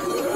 you